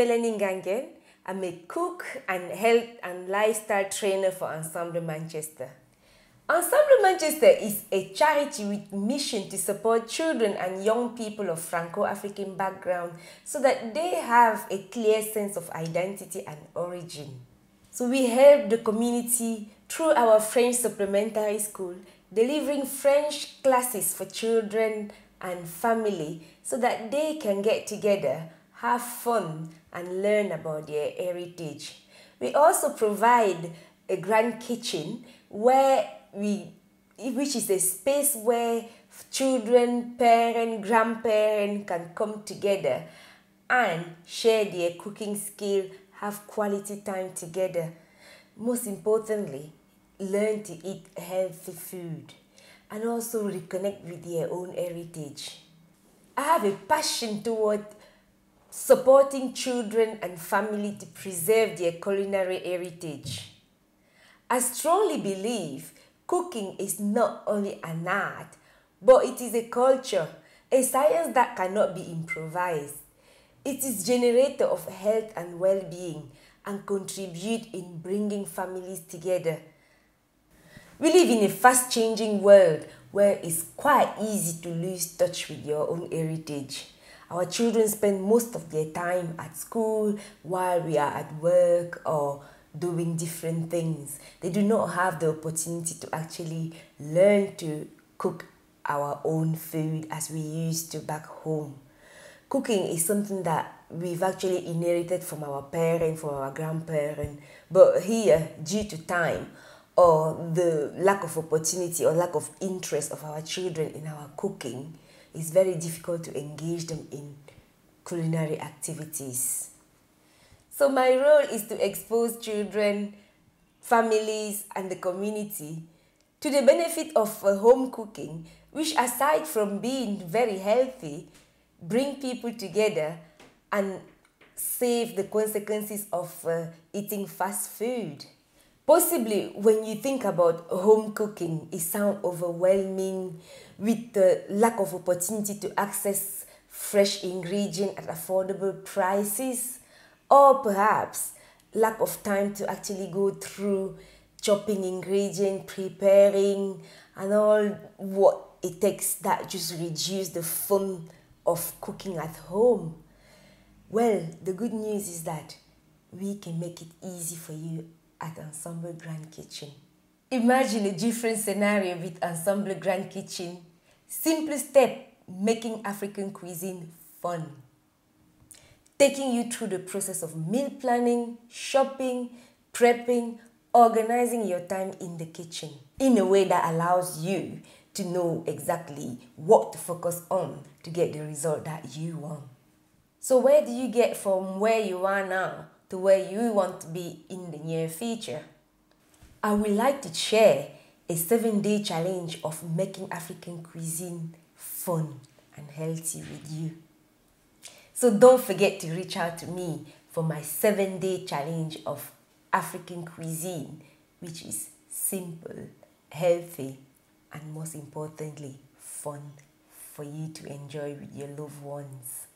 Melanie Ngangen. I'm a cook and health and lifestyle trainer for Ensemble Manchester. Ensemble Manchester is a charity with mission to support children and young people of Franco-African background so that they have a clear sense of identity and origin. So we help the community through our French supplementary school, delivering French classes for children and family so that they can get together, have fun, and learn about their heritage. We also provide a grand kitchen where we which is a space where children, parents, grandparents can come together and share their cooking skill, have quality time together. Most importantly, learn to eat healthy food and also reconnect with their own heritage. I have a passion toward supporting children and family to preserve their culinary heritage. I strongly believe cooking is not only an art, but it is a culture, a science that cannot be improvised. It is generator of health and well-being and contribute in bringing families together. We live in a fast-changing world where it's quite easy to lose touch with your own heritage. Our children spend most of their time at school while we are at work or doing different things. They do not have the opportunity to actually learn to cook our own food as we used to back home. Cooking is something that we've actually inherited from our parents, from our grandparents, but here, due to time or the lack of opportunity or lack of interest of our children in our cooking, it's very difficult to engage them in culinary activities. So my role is to expose children, families and the community to the benefit of uh, home cooking, which aside from being very healthy, bring people together and save the consequences of uh, eating fast food. Possibly when you think about home cooking, it sounds overwhelming with the lack of opportunity to access fresh ingredients at affordable prices or perhaps lack of time to actually go through chopping ingredients, preparing, and all what it takes that just reduce the fun of cooking at home. Well, the good news is that we can make it easy for you at Ensemble Grand Kitchen. Imagine a different scenario with Ensemble Grand Kitchen. Simple step making African cuisine fun taking you through the process of meal planning, shopping, prepping, organizing your time in the kitchen in a way that allows you to know exactly what to focus on to get the result that you want. So, where do you get from where you are now to where you want to be in the near future? I would like to share a seven day challenge of making African cuisine fun and healthy with you. So don't forget to reach out to me for my seven day challenge of African cuisine, which is simple, healthy, and most importantly, fun for you to enjoy with your loved ones.